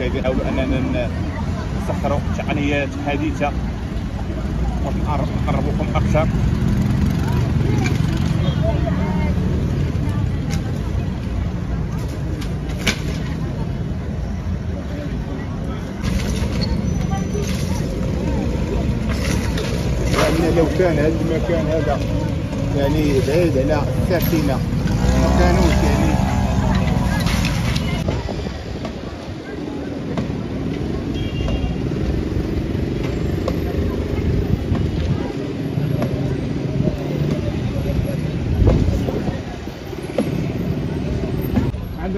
المشاهدين أو أننا نسخر تقنيات حديثه ونقربوكم أكثر. لو كان هذا المكان هذا يعني بعيد على الساكنه ما كانوش يعني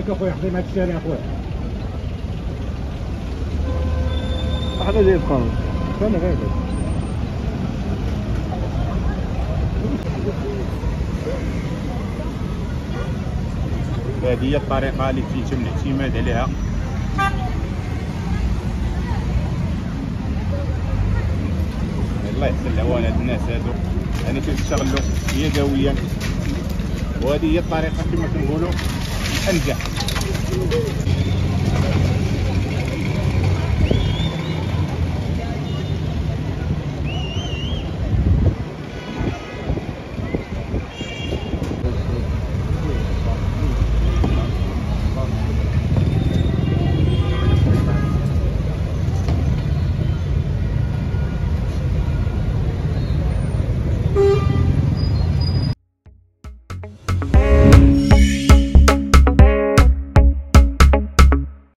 عندك أخويا حطيم هذا الشارع أخويا. هذا اللي يبقى استنى غير هذه هي الطريقة اللي تيتم الاعتماد عليها. الله يحسن العوان هاد الناس هادو. يعني كيشتغلوا يدويا. وهذه هي الطريقة كما كنقولوا الانجح